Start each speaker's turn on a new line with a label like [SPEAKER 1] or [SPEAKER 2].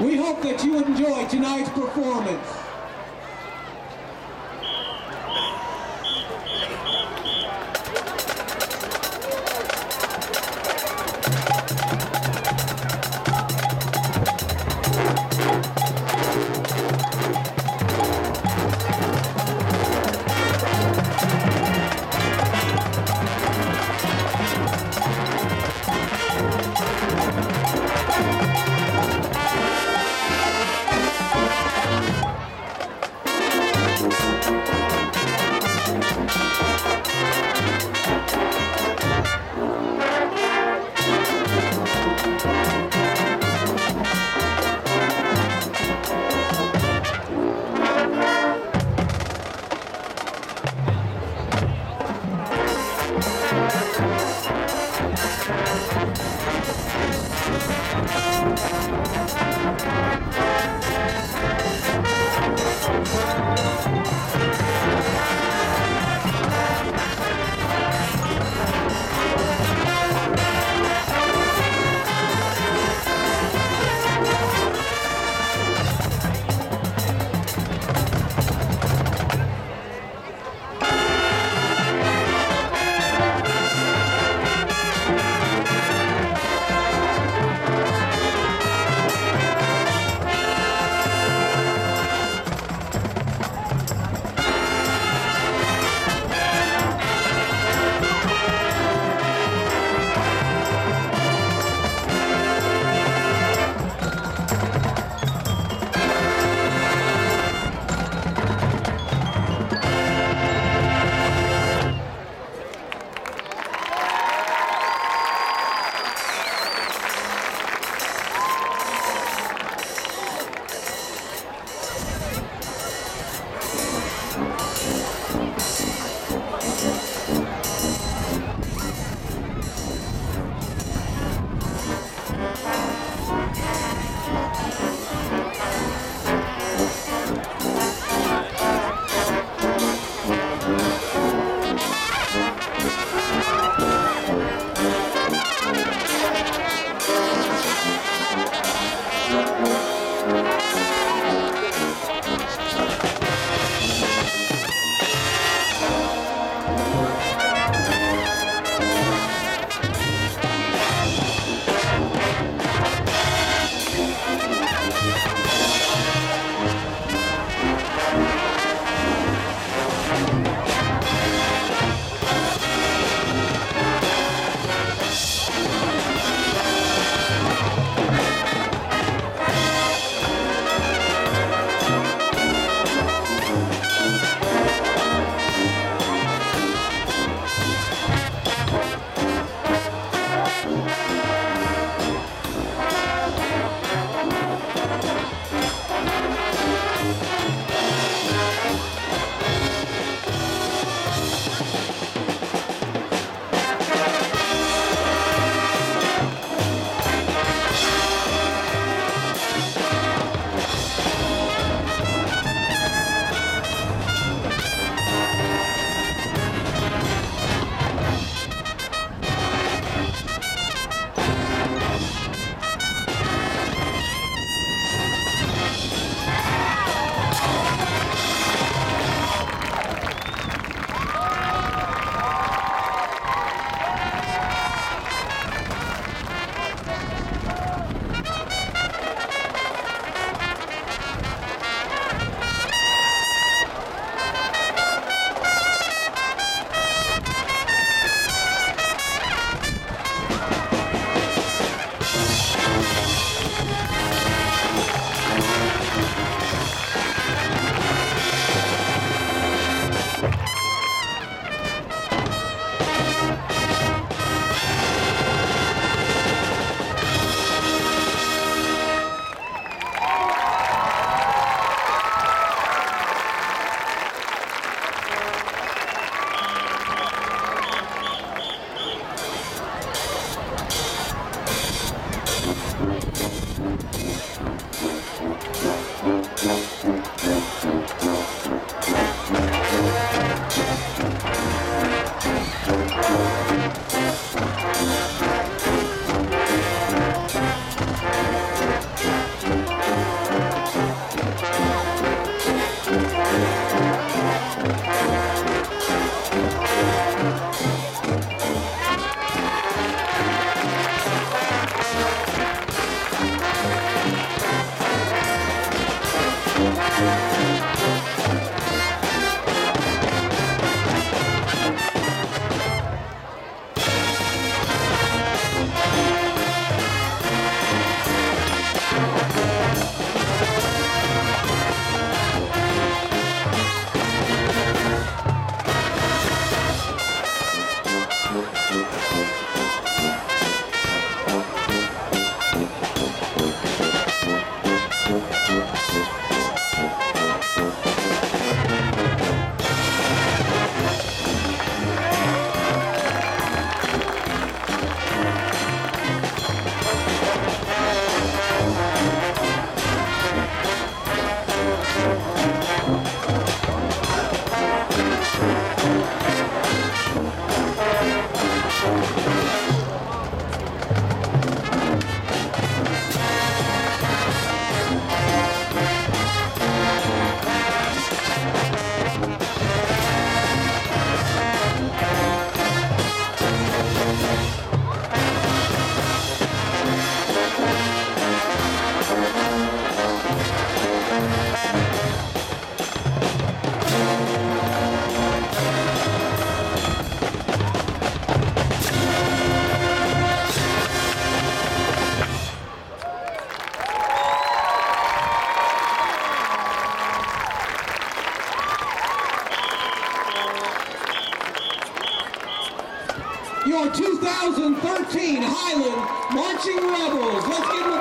[SPEAKER 1] We hope that you enjoy tonight's performance. Thank you. Música your 2013 Highland Marching Rebels. Let's give